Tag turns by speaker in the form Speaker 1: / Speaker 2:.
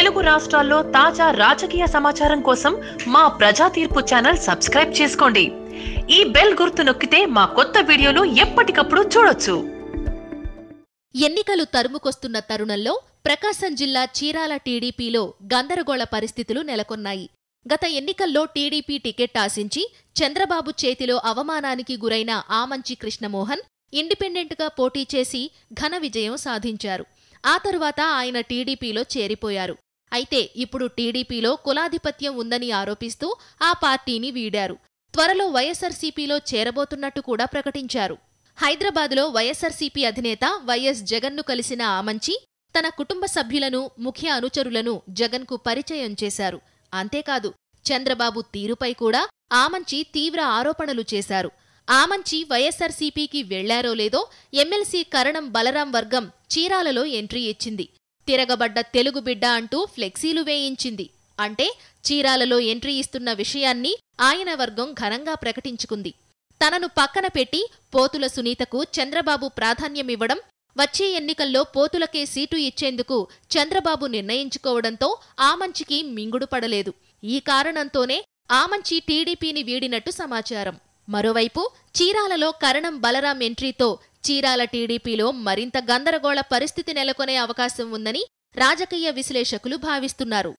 Speaker 1: తెలుగు రాష్ట్రాల్లో తాజా రాజకీయ సమాచారం కోసం మా ప్రజా తీర్పు ఛానల్ సబ్స్క్రైబ్ చేసుకోండి. ఈ బెల్ గుర్తు నొక్కితే మా కొత్త వీడియోలు ఎప్పటికప్పుడు చూడొచ్చు.
Speaker 2: ఎన్నికలు తరుముకొస్తున్న తరుణంలో ప్రకాశం జిల్లా చీరాల టీడీపీలో గందరగోళ పరిస్థితులు నెలకొన్నాయి. గత ఎన్నికల్లో టీడీపీ టికెట్ ఆశించి చంద్రబాబు చేతిలో అవమానానికి గురైన ఆమంచి కృష్ణమోహన్ ఇండిపెండెంట్గా పోటీ చేసి ఘన విజయం సాధించారు. ఆ తరువాత ఆయన టీడీపీలో చేరిపోయారు. అయితే ఇప్పుడు టీడీపీలో కులాధిపత్యం ఉందని ఆరోపిస్తూ ఆ పార్టీని వీడారు. త్వరలో వైఎస్సార్సీపీలో చేరబోతున్నట్టు కూడా ప్రకటించారు. హైదరాబాద్లో వైఎస్సార్సీపీ అధినేత వైఎస్ జగన్ను కలిసిన ఆమంచి తన కుటుంబ సభ్యులను ముఖ్య అనుచరులను జగన్కు పరిచయం చేశారు. అంతేకాదు చంద్రబాబు తీరుపై కూడా ఆమంచి తీవ్ర ఆరోపణలు చేశారు. ఆమంచి వైఎస్సార్సీపీకి వెళ్ళారో లేదో ఎమ్మెల్సీ కరణం బలరాం వర్గం చీరాలలో ఎంట్రీ ఇచ్చింది. తిరగబడ్డ తెలుగు బిడ్డ అంటూ ఫ్లెక్సీలు వేయించింది. అంటే చీరాలలో ఎంట్రీ ఇస్తున్న విషయాన్ని ఆయన వర్గం ఘనంగా ప్రకటించుకుంది. తనను పక్కన పెట్టి పోతుల సునీతకు చంద్రబాబు ప్రాధాన్యమివ్వడం వచ్చే ఎన్నికల్లో పోతులకే సీటు ఇచ్చేందుకు చంద్రబాబు నిర్ణయించుకోవడంతో ఆమంచికి మింగుడు పడలేదు. ఈ కారణంతోనే ఆమంచి టీడీపీని వీడినట్టు సమాచారం. మరోవైపు చీరాలలో కరణం బలరాం ఎంట్రీతో చీరాల టీడీపీలో మరింత గందరగోళ పరిస్థితి నెలకొనే అవకాశం ఉందని రాజకీయ విశ్లేషకులు భావిస్తున్నారు.